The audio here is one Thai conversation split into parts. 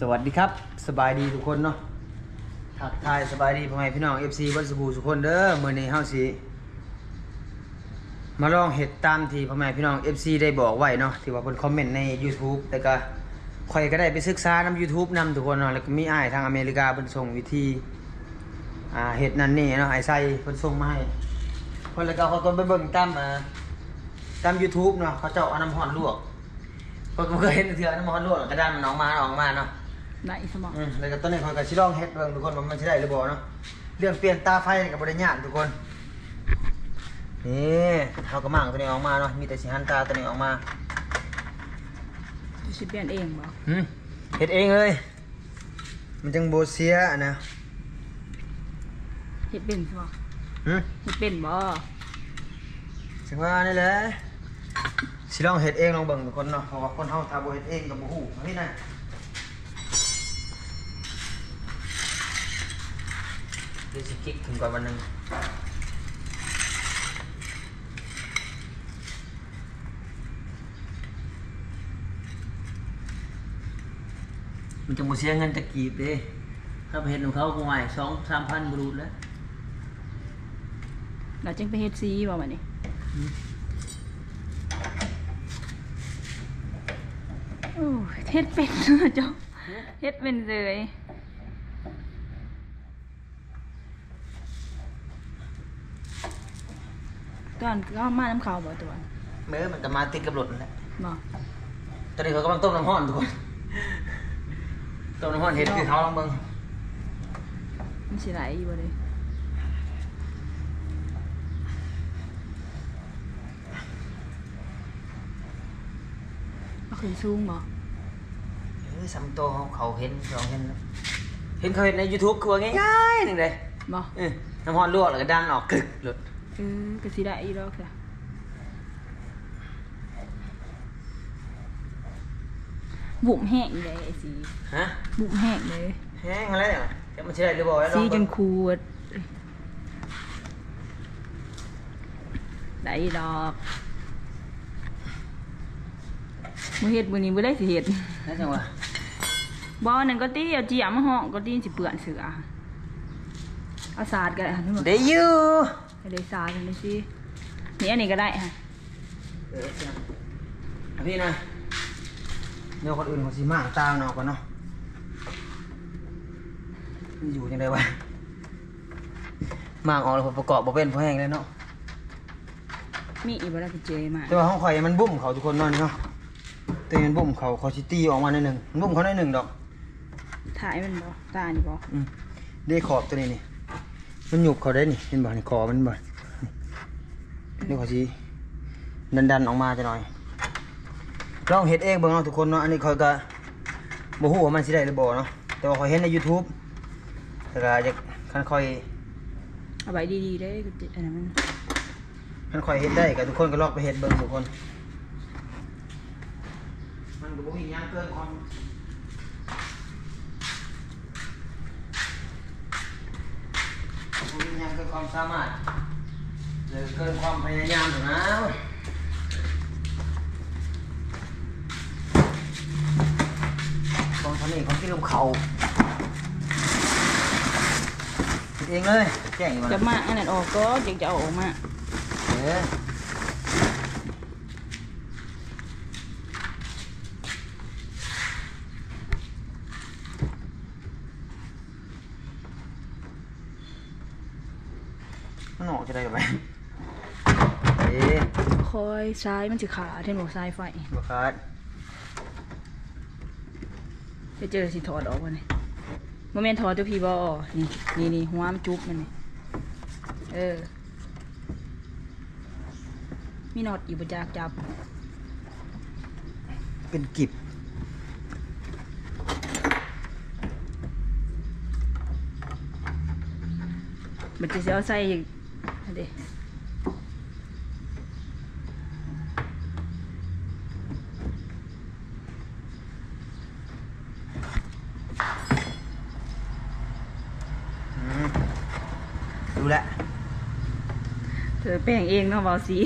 สวัสดีครับ สบายดีทุกคนเนาะทักทายสบายดีพ่อแม่พี่น้อง FC วัดสบู่ทุกคนเด้อเมื้อนี้เฮาสิมาลองเฮ็ดตามที่พ่อแม่พี่น้อง FC ได้บอกไว้เนาะที่ว่าเพิ่นคอมเมนต์ใน YouTube แต่ก็ข่อยก็ได้ไปศึกษานำ YouTube นำทุกคนเนาะแล้วก็มีอ้ายทางอเมริกาเพิ่นส่งวิธีอ่าเฮ็ดนั่นนี่เนาะไอ้ไส้เพิ่นส่งมาให้เพิ่นแล้วก็เขาก็ไปเบิ่งตามอ่าตาม YouTube เนาะเขาเจ้าเอาน้ำร้อนลวกเพิ่นก็เคยเห็นเทื่อน้ำร้อนลวกแล้วกระดานมันออกมาออกมาเนาะ ได้สมองอืมแล้วก็ตอนนี้คอยกับชิลองเฮ็ดเบิ่งทุกคนว่ามันสิได้หรือบ่เนาะเรื่องเปลี่ยนตาไฟนี่ก็บ่ได้ยากทุกคนนี่เฮาก็มั่งตัวนี้ออกมาเนาะมีแต่สิหันตาตัวนี้ออกมาจะสิเปลี่ยนเองบ่หืมเฮ็ดเองเลยมันจังบ่เสียอะนะเฮ็ดเป็นบ่หืมเฮ็ดเป็นบ่จังว่านี่แหละสิลองเฮ็ดเองลองเบิ่งทุกคนเนาะเพราะว่าคนเฮาถ้าบ่เฮ็ดเองก็บ่ฮู้เอาพี่นะ เดี๋ยวสิคลิกถึงก่อนวันหนึงมันจะมาเสียเงินตะกีบเด้ถ้าไปเห็นของเขาคงไหวสองสามพันบรูดแล้วเราจึงไปเฮ็ดซีบ่บัดนี้โอ้ยเฮ็ดเป็นเนาะจ้ะเฮ็ดเป็นเลย ก่อนก็มาน้ำขาวบ่ตัวเมื่อมันจะมาติดกับรถนั่นแหละบ่ตอนนี้เขากำลังต้มน้ำห้อนทุกคนต้มน้ำห้อนเห็ดคือเขาลองเบิ่งมันสิไหลอยู่บ่เลยเอาขึ้นสูงบ่เฮ้ยสามโตวเขาเขาเห็นลองเห็นแล้วเห็นเขาเห็นใน YouTube คือว่าง่ายๆหนึ่งเลยบ่เออน้ำห้อนลวกแล้วก็ดันออกกึกหลุดเออก็สิได้อีดอกจ้ะบุ่มแห้งเลยไอ้สีฮะบุ่มแห้งเลย แห้งอะไรเนี่ยจะมันใช่ได้หรือเปล่าลสีองจเบิ่นงขวดได้อีดอกมือเห็ดมือนี้มือได้สิเห็ดนั่นจังวะบ่หนึ่งก็ตีเอาเจียมาห้องก็ตีสิเปื่อนเสือเอาสาดก็ได้ค่ะทุกคนเดี๋ยวอยู่เอา ได้สาดกันเลยสินี่อันนี้ก็ได้ค่ะเออเสียงอะพี่หน่อยเดี๋ยวคนอื่นเขาสิมางตามเนาะก่อนเนาะมันอยู่ยังไงวะมางออกแล้วผมประกอบบ่เป็นเพราะแห้งเลยเนาะมีอีกบ่ได้พี่เจมาแต่ว่าห้องข่อยมันบุ้มเขาทุกคนเนอนเนาะแต่มันบุ้มเขาเขาชิตีออกมาในอยหนึ่งมันบุ้มเขาในอยหนึ่งดอกถ่ายมันบ่ตานี่บ่อืมได้ขอบตัวนี้นี่ มันหยุบเขาได้นี่เห็นบ่นี่คอมันบ่เดี๋ยวเขาชีดันดันๆออกมาจะหน่อยลองเฮ็ดเองเบิ่งเนาะทุกคนเนาะอันนี้ข่อยก็บ่ฮู้ว่ามันสิได้หรือบ่เนาะแต่ว่าข่อยเห็นใน YouTube แต่ก็อยากคันข่อยเอาไว้ดีๆได้อก็อันนั้นมันคันข่อยเฮ็ดได้ก็ทุกคนก็ลองไปเฮ็ดเบิ่งทุกคนมันก็บ่มีหยังเกินความ ยังเกินความสามารถหรือเกินความพยายามหรอกนะของทำนี่ของที่ลงเขาคิดเองเลยแจ้งอยู่จะนะมาอันนั้นออกก็ยังจะเอาออกมาเออมันออกจะได้ไหมเอ๊ะ คอย ซ้ายมันสิขาเท่นบอกซ้ายไฟบขาดจะเจอสิถอดออกวะนี่โมเมนถอดตัวพีบอนี่นี่นี่หัวมันจุ๊บมันนี่เออ มีน็อตอยู่บนจากจับ เป็นกิบมันจะเอาใส่อีกอันเดอืมดูแลว เธอ แป้งเองเนาะเบาสี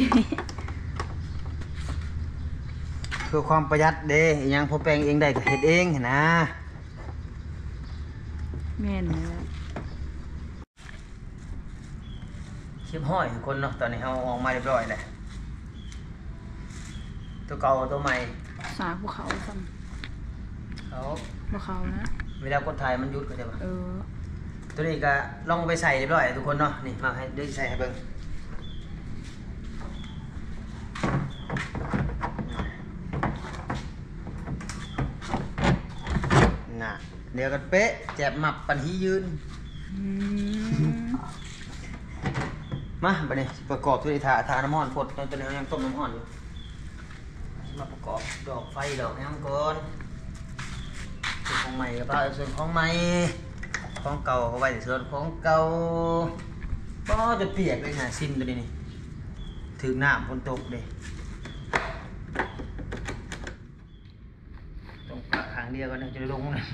เพื่อความประหยัดเด้อิหยังพอแปลงเองได้ก็เฮ็ดเองหั้นนะแม่นเลยเชียบห้อยทุกคนเนาะตอนนี้เราออกมาเรียบร้อยแล้วตัวเก่าตัวใหม่สากภูเขาซ้เขาำภูเขานะเวลากดถ่ายมันหยุดก็จะปะเออตัวนี้ก็ลองไปใส่เรียบร้อยทุกคนเนาะนี่มาให้ด้วยใส่ให้เบิ่งน่ะ เดี๋ยวกันเป๊ะแจบหมับปันหียืน อืมมาบัดนี้สิประกอบตัวนี้ทาทาน้ำมันพดตอนตัวนี้ยังต้มน้ำมันอยู่มาประกอบดอกไฟดอกน้ำก่อนส่วนของใหม่ก็พาส่วนของใหม่ของเก่าก็ไว้ในส่วนของเก่าก็จะเปียกเลยนะซิมตัวนี้นี่ถึงน้ำฝนตกเลยต้องปะครั้งเดียวกันนะจะได้ลงนะ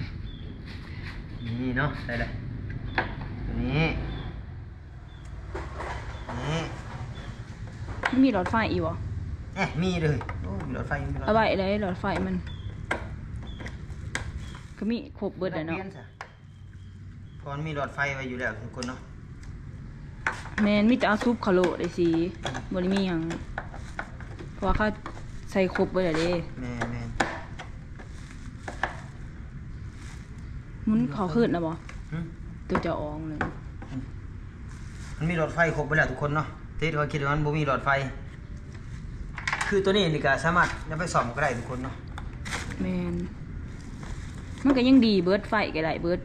นี่เนาะได้เลยตัวนี้นี่มันมีหลอดไฟอีกวะเอ๊ะมีเลยโอ้มีรถไฟมีรถเอาไว้เลยหลอดไฟมัน ก็มีครบเบิดเลยเนาะปลี่ยซเพราะมันมีรถไฟไว้อยู่แล้วทุกคนเนาะแมนมีแต่เอาซุปคาโลได้สิบริมีหยังเพราะว่าเขาใส่ครบเบิดเลยเด้แม่แม่ ห มุนเขาขึ้นนะบ่หึตัวจะอองเลยมันมีรถไฟครบไปแล้วทุกคนเนาะที่เขาคิดว่ามันบ่มีรถไฟ คือตัวนี้นี่ก็สามารถนำไปซ่อมก็ได้ทุกคนเนาะแมนมันก็ยังดีเบิดไฟก็ได้เบิด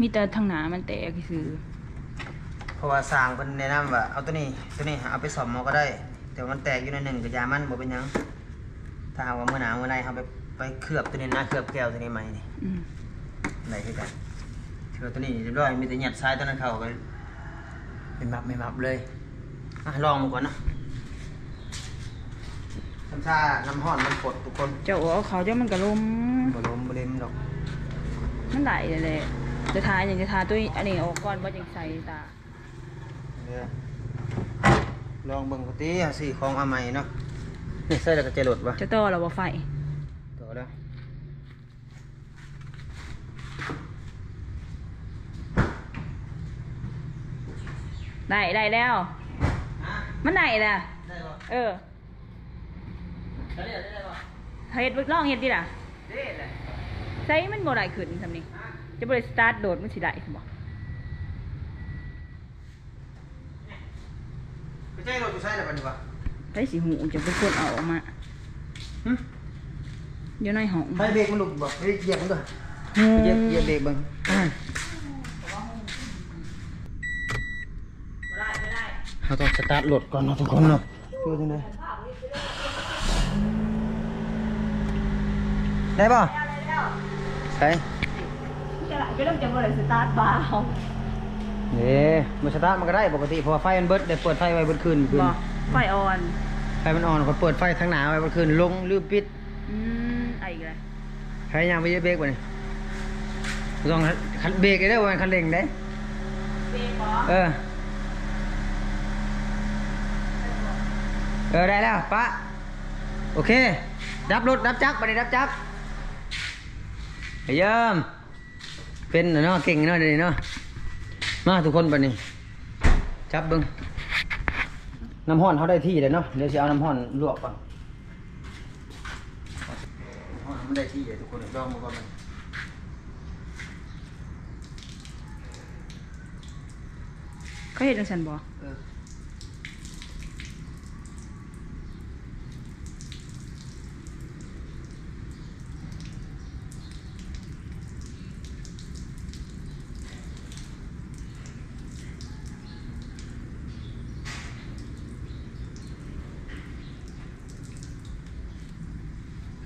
มีแต่ทางหนามันแตกคือ เพราะว่าสร้างเพิ่นแนะนำว่าเอาตัวนี้ตัวนี้เอาไปซ่อมเอาก็ได้ แต่ว่ามันแตกอยู่ในหนึ่งก็อยามันบ่เป็นหยังถ้าหากว่าเมื่อหนาวเมื่อใดเฮาไปไปเคลือบตัวนี้นะเคลือบแก้วตัวนี้ใหม่นี่อืม ไหนคือกันเถือตัวนี้เรียบร้อยมีแต่หยัดซ้ายตัวนั้นเข้ากันไม่มับไม่มับเลยอะลองมาก่อนเนาะทำชาน้ำห้อนมันกดทุกคนเจ้าเอาเขาเจ้ามันก็ลมบลมบเลมดอกมันได้เลยแหละจะทาอย่างจะทาตัวอันนี้ออกก่อนว่าจังใส่ตาเดี๋ยวลองเบิ่งปกติอะสิของอาใหม่เนาะนี่ใส่แล้วก็จะหลดวะจะต่อเราบ่ไฟ ต่อแล้ว ได้ได้แล้ว มันได้ละได้ปะเออได้ได้ได้ปะเฮ็ดลองเฮ็ดดิล่ะได้เลยใส่มันบ่ได้ขึ้นทำนี่จะบ่ได้สตาร์ทโดดมันสิได้บ่ไปใช้รถอยู่ใช้แล้วปะนี่วะไปสิหูจะเป็นคนเอาออกมาหึอยู่ในห้องไปเบรกมันหลุดบ่ไปเหยียบมันก่อนหูเหยียบเหยียบเบรกเบิ่ง เราต้องสตาร์ทรถก่อนเนาะทุกคนเนาะช่วยจังเลยได้ป่ะใช่จะละก็ต้องจะบ่ได้สตาร์ทบ่าวเด้มันสตาร์ทมันก็ได้ปกติเพราะว่าไฟมันเบิดได้เปิดไฟไว้เบิดคืนคืนบ่ไฟอ่อนไฟมันอ่อนก็เปิดไฟทางหน้าไว้เบิดคืนลงหรือปิดอืมไอ้อีกแล้วพยายามไปเหยียบเบรกบ่นี่ต้องคันเบรกได้บ่แม่นคันเร่งได้เบรกบ่เออ เออได้แล้วปะโอเค ดับรถดับจักรไปดิดับจักรเฮ้ยเยิมเป็นเนาะเก่งเนาะเดี๋ยวนี้เนาะมาทุกคนไปนี่จับเบิ้งน้ำห้อนเขาได้ที่เลยเนาะเดี๋ยวจะเอาน้ำห้อนลวกก่อนน้ำห้อนมันได้ที่เลยทุกคนลองมาก่อนมันเขาเฮ็ดจังซั่นบ่เอ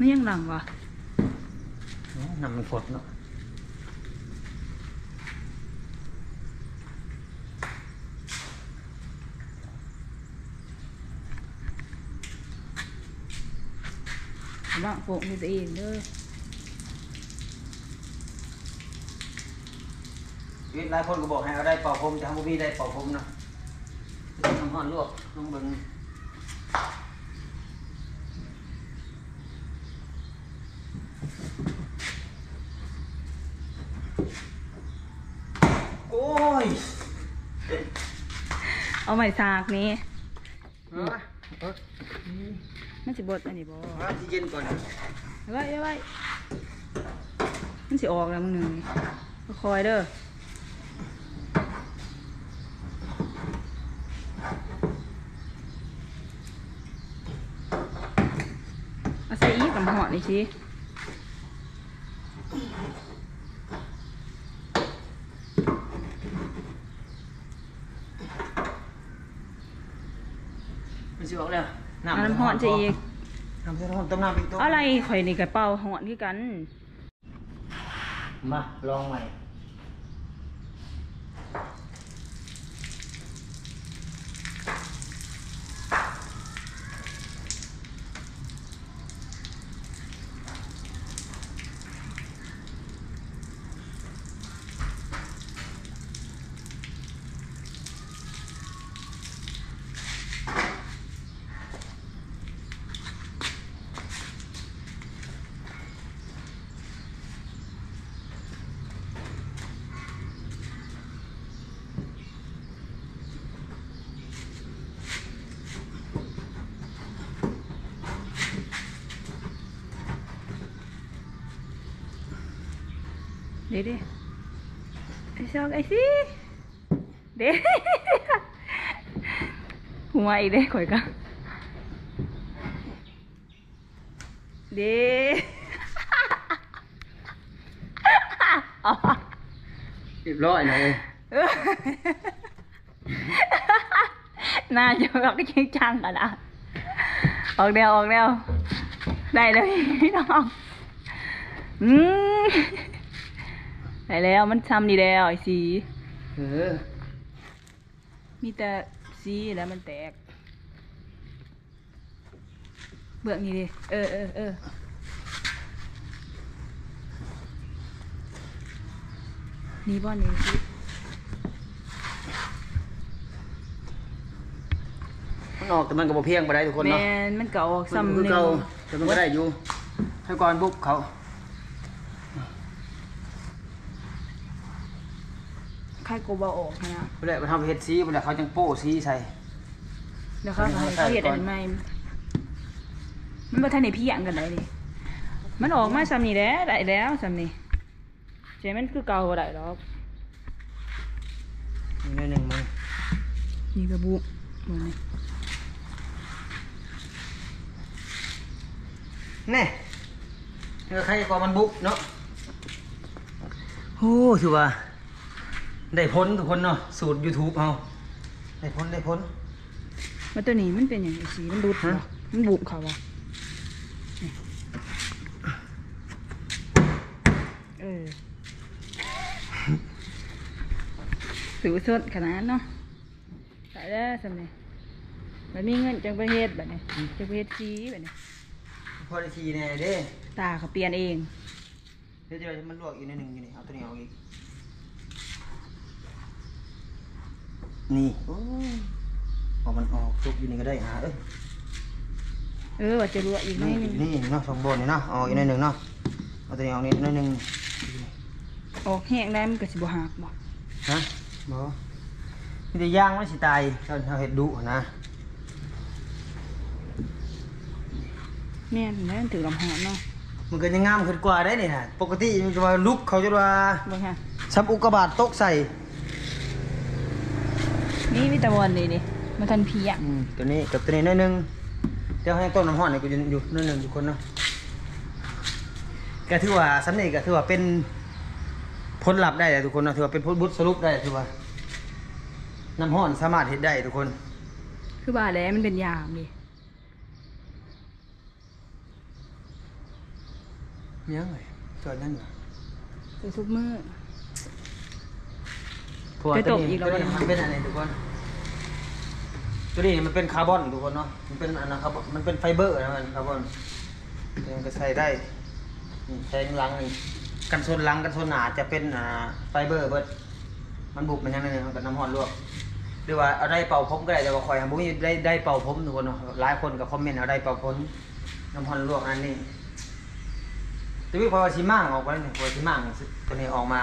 อมันยังหลังวะน้ำมันฝดเนาะบ้างโปะให้ตัวเองเด้อชีวิตหลายคนก็บอกให้เอาได้เป่าผมจะทำบุบีได้เป่าผมเนาะต้องน้ำห้อนลวกลองเบิ่ง โอ้ย เอาใหม่สากนี้เอามาเออมันสิบดอันนี้บ่เอาที่เย็นก่อนเอาไว้เอาไว้มันสิออกแล้วมึงหนึ่งคอยเด้อเอาใส่อีกกับหอดนี่สิมันสิออกแล้ว เอาน้ำหอดจะอีกน้ำใส่น้ำหอดต้มน้ำอีกตัวอะไรข่อยนี่กับเป่าหอดคือกัน มาลองใหม่ ดี๋ยวดิไอ้ซอกไอ้สิเดี๋ยวหัวอีกเด้ข่อยก็เดี๋ยวอ๋อเรียบร้อยเลยเออน่าจะแบบจริงจังกันนะออกแนวออกแนวได้เลยพี่น้องอืม ได้แล้วมันซ้ำดีแล้วไอ้สี เออ มีแต่สีแล้วมันแตก เบื้องนี้ดิ เออเออเออนี่บ่นี่สิมันออกแต่มันก็บ่เพียงไปได้ทุกคนแมเนาะนมันเก่าออกซ้ำซ้ำหคือนึ่งเก่าแต่มันก็ได้อยู่ให้ก่อนปุ๊บเขา ใครกูบ่ออกนะไปเลยไปทำเฮ็ดซีไปเลยเขาจังโป้ซีใส่เดี๋ยวเขาให้เขาเห็ดอันใหม่มันบ่ทันได้เพียงกันได้ดิมันออกมาซ้ำนี่แหล้วได้แล้วซ้ำนี่เจมันคือเก่าบ่ได้หรอกอีกหนิดหนึ่งมึงนี่กระบุมันนี่แน่เออใครก่อนมันบุกเนาะโอ้ถือว่า ได้พ้นทุกคนเนาะสูตร YouTube เฮาได้พ้นได้พ้นมาตัวนี้มันเป็นอย่างไอ้สีมันดูดฮะบ่มันบุกเขาบ่นี่เออสูสดขนาดเนาะใส่แล้วสำเนีมันมีเงินจังประเทศแบบนี้จังประเทศซีแบบนี้พอได้ทีแน่เด้ตาเขาเปลี่ยนเองเดี๋ยวจะมันลวกอีกนิดหนึ่งอยู่นี่เอาตัวนี้ออกอีก นี่โอ้ยเอามันออกจุกอยู่นี่ก็ได้หาเอ้ยเออว่าจะรัวอีกหน่อยหนึงนี่เนาะสองบนนี่เนาะเอาอีกหนิดหนึ่งเนาะเอาตัวนี้ออกนิดหนิดหนึ่งออกแห้งได้มันก็สิบ่หักบ่ฮะบอมีแต่ย่างมันสิตายเราเราเห็ดดุนะแม่นแล้วมันถือลำหอนเนาะมันก็ยังงามขึ้นกว่าได้นี่ฮะปกติมันจะว่าลุกเขาจะว่าเบ่งฮะซับอุกกาบาตตกใส่ นี่วิตามินนี่ดิมันทันเพียงอืมตัวนี้กับตัวนี้หนิดหนึ่งเดี๋ยวให้ต้นน้ำห้อนนี่กูอยู่อยู่นิดหนึ่งทุกคนเนาะก็ถือว่าสำเนีก็ถือว่าเป็นผลลัพธ์ได้เลยทุกคนเนาะถือว่าเป็นผลบุตรสรุปได้ถือว่าน้ำห้อนสามารถเห็ดได้ทุกคน คือบ่าแล้วมันเป็นยามดิยังไงจอดนั่นเหรอคือทุกมื้อเพราะว่าจะตัตวกนี้อีกแล้วตัวนี้วะมันเป็นอะไรทุกคน ตัวนี้มันเป็นคาร์บอนทุกคนเนาะ มันเป็นอันนะครับมันเป็นไฟเบอร์นะมันคาร์บอนมันก็ใช้ได้นี่ใช้หลังนี่กันชนหลังกันชนหนาจะเป็นอ่าไฟเบอร์เบิดมันบุกมันยังไงมันกับน้ำหอนลวกหรือว่าเอาได้เป่าผมก็ได้แต่ว่าคอยทำบุ้ยได้ได้เป่าผมทุกคนเนาะหลายคนกับคอมเมนต์เอาได้เป่าผมน้ำหอนลวกอันนี้แตัววิพอชิมั่งออกไปเนี่ยพอชิมั่งตัวนี้ออกมา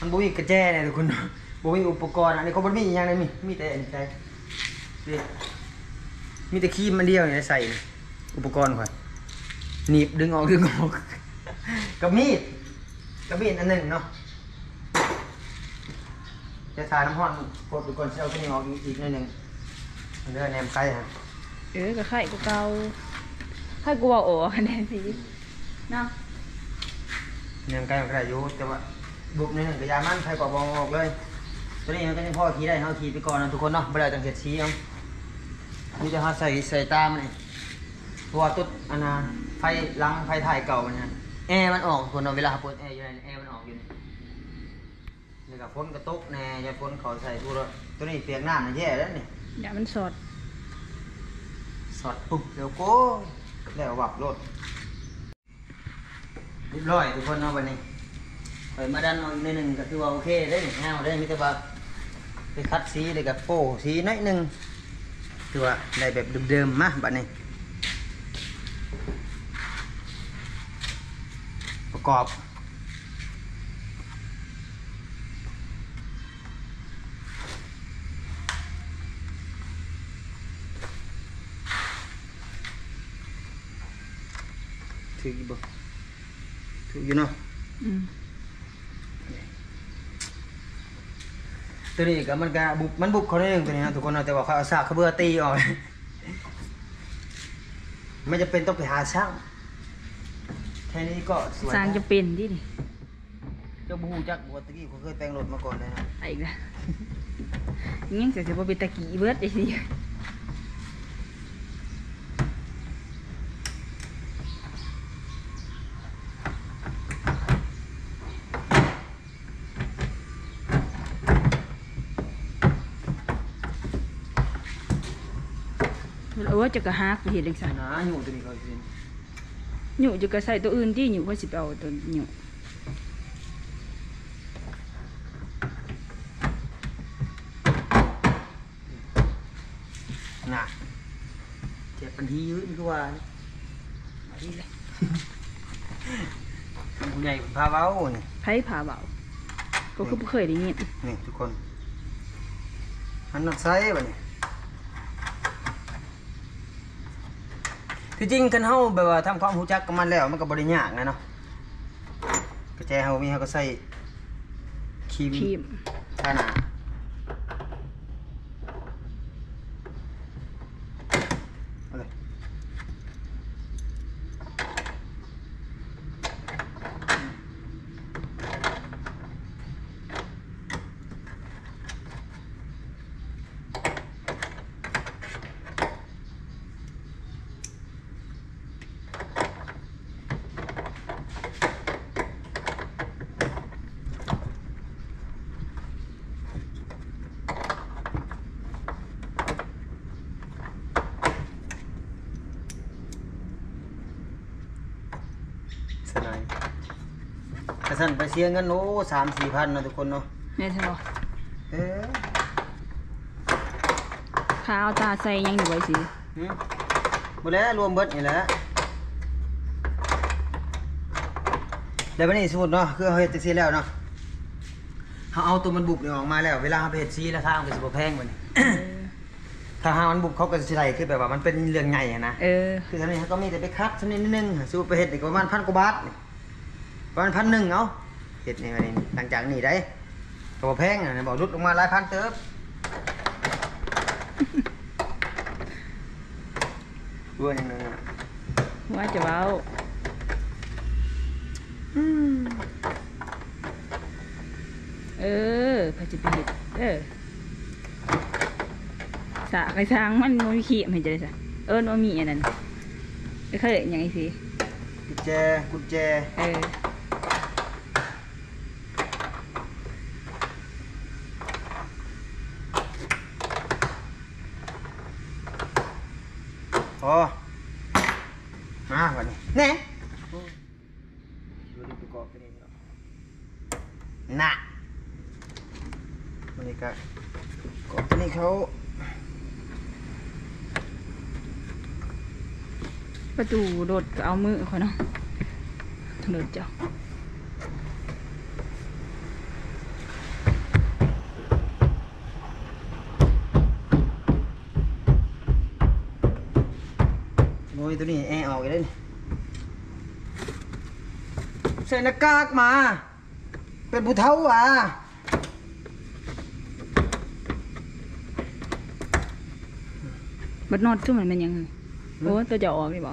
มันบ่มีกระแจเนี่ยทุกคน บ่มีอุปกรณ์อันนี้เขาบ่มีอีหยังเลยมีมีแต่อันนี้ใช่นี่มีแต่ครีมมันเดียวเนี่ยใส่นี่อุปกรณ์ข่อยหนีบดึงออกดึงออก กับมีดกับมีดอันหนึงเนาะจะทาน้ำร้อนกดดูก่อนสิเอาตัวนี้ออกอีกหนิดนึงมันเด้อแนมไกลฮะเออก็ไข่กูเกาไข่กูเอาโอ้คะแนนสิเนาะแนมไกลมันก็ได้อยู่แต่ว่าบุบในหนึ่งกระยามันใครก็บองออกเลย ตัวนี้มันก็ยังพอขี่ได้เฮาขี่ไปก่อนนะทุกคนเนาะบ่ได้ต้องเฮ็ดชี้เอานี่จะหาใส่ใส่ตามนี่เพราะว่าตุ๊ดอันน่ะไฟหลังไฟถ่ายเก่ามันน่ะแอร์มันออกทุกคนเนาะเวลาเปิดแอร์อยู่ในแอร์มันออกอยู่นี่นี่ก็ฝนกระตกแน่อย่าฝนเขาใส่ตัวละตัวนี้เปียกน้ำน่ะแย่แล้วนี่อย่ามันสดสอดปุ๊บเดี๋ยวโก้แล้ววับรถเรียบร้อยทุกคนเนาะวันนี้เปิดมาดันเอาอีกนิดหนึ่งก็คือว่าโอเคได้หนึ่งห้าวได้มิตรบา ไปคัดสีเลยกับโป้สีน้อยหนึ่งคือว่าได้แบบเดิมๆมาบัดนี้ ประกอบถืออยู่บ่ถืออยู่เนาะ อืม ตัวนี้ก็มันก็บุบมันบุบเขาได้หนึ่งตัวนี้นะทุกคนเนาะแต่ว่าเขาเอาซากเขาเบื่อตีออกไม่จะเป็นต้องไปหาช่างแค่นี้ก็สวยสร้างจะเป็นดิดิเจ้าบูจักบัวตะกี้เขาเคยแปลงรถมาก่อนเลยนะไปอีกแล้วยังจะจะบ่เป็นตะกี้เบิดไอ้สิ เออจะกระฮักไปเห็นจังซั่นนะอยู่ตัวนี้เขาสิหนูจะกระใส่ตัวอื่นที่หนูเขาสิไปเอาตัวหนูน่ะเจ็บปันทียืดคือว่าดีเลยผู้ใหญ่ผมพาเว้านี่ไผผ่าเบาก็คือบ่เคยได้ยินนี่ทุกคนหันนักไซส์บ่นี่ ที่จริงคันเฮาแบบว่าทำความรู้จักกับมันแล้วมันก็บ่ได้ยากนะเนาะกระแจเฮามีเฮาก็ใส่ครีมครีม ทาหนาเอา สันไปเสียเงินโอ้สามสี่พันนะทุกคนเนาะแม่นใช่บ่เอ๊ะข้าวตาใส่ยังอยู่ไว้สิหืมหมดแล้วรวมเบิดนี่แหละเดี๋ยววันนี้สมมติเนาะคือเราเฮ็ดจังซี่แล้วเนาะเขาเอาตัวมันบุบนี่ออกมาแล้ว เวลาเขาไปเฮ็ดซีแล้วทางมันก็สิบ่แพงกว่านี้ถ้าหามันบุบเขาก็สิได้คือแบบว่ามันเป็นเรื่องใหญ่อะนะเออ คือตอนนี้เขาก็มีแต่ไปคัดสักนิดนึงสู้ไปเฮ็ดอีกประมาณพันกว่าบาทนี่ ประมาณพันหนึ่งเอาเฮ็ดนี่มานี่หลังจากนี้ได้ก็บ่แพงอะนะบอกรุดลงมาหลายพันเติบด้วยนิดนึงอะว่าจะเว้าเออพระจะไปเฮ็ดเออสากไอ้ช้างมันบ่มีขี้มันจะได้ซะเอิ้นว่ามีอันนั้นไม่เคยอย่างไอ้สิกุญแจกุญแจเออ ตู้รดก็เอามือคอยเนาะรถเจ้าโอ้ยตัวนี้แอร์ออกอีกแล้วใส่หน้ากากมา เป็นผู้เฒ่าอะบัดนอดชุ่มมันเป็นยังไงโอ้ตัวจะออกนี่บ่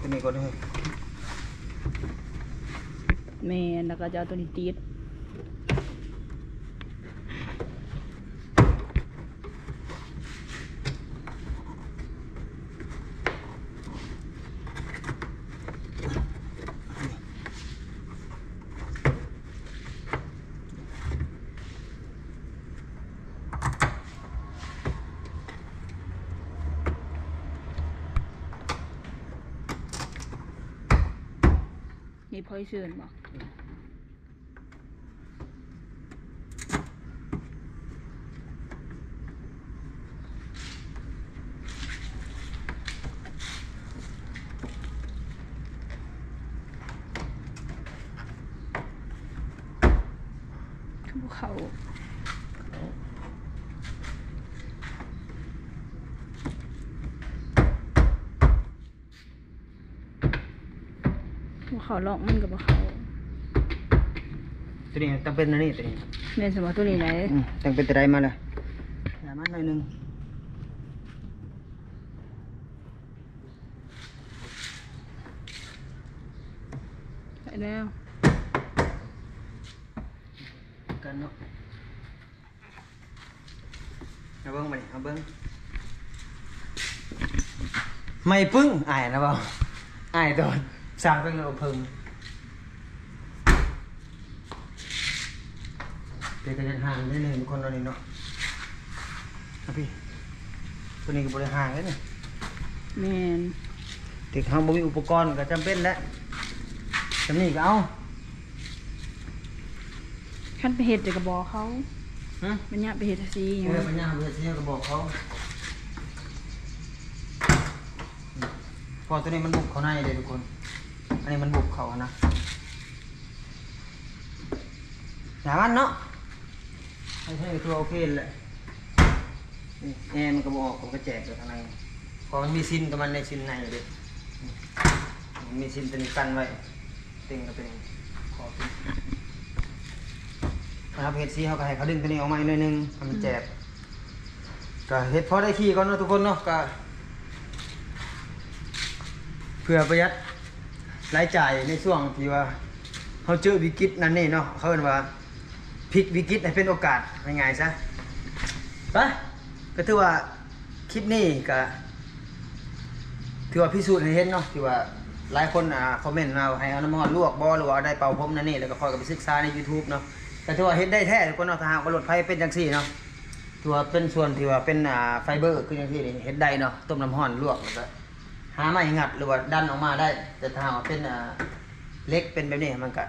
ตัวนี้ก่อนเลยแม่นแล้วก็จะเอาตัวนี้ตีด นี่พอยเชิญบ่คือเขาบ่ เขาลอกมันกับบ่เขาตัวนี้ต้องเป็นอันนี้ตัวนี้แม่นสมอตัวนี้ไหนอืมต้องเป็นตัวใดมาเลยอย่ามันหน่อยหนึงไปแล้วกันเนาะเอาเบิ้งมาดิเอาเบิ้งไม่ปึ้งอายนะเปล่าอายตอน สร้างเป็นเอาเพิ่งเดี๋ยวก็จะห่างได้หนึ่งคนเรานี่เนาะครับพี่ตัวนี้ก็บริห่างเลยนี่แม่นถึงทางบ่มีอุปกรณ์ก็จำเป็นแล้วจำนี่ก็เอาขั้นไปเฮ็ดจะกระบอกเขาฮะมันยากไปเฮ็ดซีอเอย่างอปัญญาเบื่อเสียก็บอกเขาพอตัวนี้มันบุกเขาในเลยทุกคน อันนี้มันบุกเขานะอย่ามันเนาะไม่ใช่ตัวโอเคแหละนี่แอร์มันก็บอกผมก็แจกอยู่ข้างในพอมันมีซินกับมันในซินในเลยมันมีซินตัวนี้กันไว้ติงกับตัวนี้ขอติงนะครับเฮ็ดซีเขาก็ให้เขาดึงตัวนี้ออกมาอีกหน่อยนึงให้มันแจกก็เฮ็ดพอได้ขี่ก่อนเนาะทุกคนเนาะก็เพื่อประหยัด รายจ่ายในช่วงที่ว่าเขาเจอวิกฤตนั่นนี่เนาะเขาเรียกว่าพลิกวิกฤตให้เป็นโอกาสง่ายๆซะไปก็ถือว่าคลิปนี้ก็ถือว่าพิสูจน์ให้เห็นเนาะที่ว่าหลายคนอ่าคอมเมนต์มาว่าให้เอาน้ำมันลวกบ่หรือว่าได้เป่าผมนั่นนี่แล้วก็คอยกับไปศึกษาใน YouTube เนาะแต่ถือว่าเฮ็ดได้แท้ทุกคนเนาะถ้าหากว่ารถไฟเป็นจังซี่เนาะถือว่าเป็นส่วนที่ว่าเป็นอ่าไฟเบอร์คือจังซี่นี่เฮ็ดได้เนาะต้มน้ำร้อนลวกแล้วก็าไม้งัดหรือว่าดันออกมาได้ แต่ถ้าว่าเป็นเล็กเป็นแบบนี้มันก็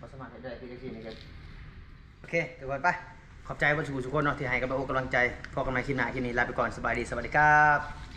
บ่สามารถเฮ็ดได้คือจังซี่นี่ก็โอเคทุกคนไปขอบใจเบ่ทุกคนเนาะที่ให้กำลังอกกำลังใจพอกันใหม่คลิปหน้าคลิปนี้ลาไปก่อนสบายดีสวัสดีครับ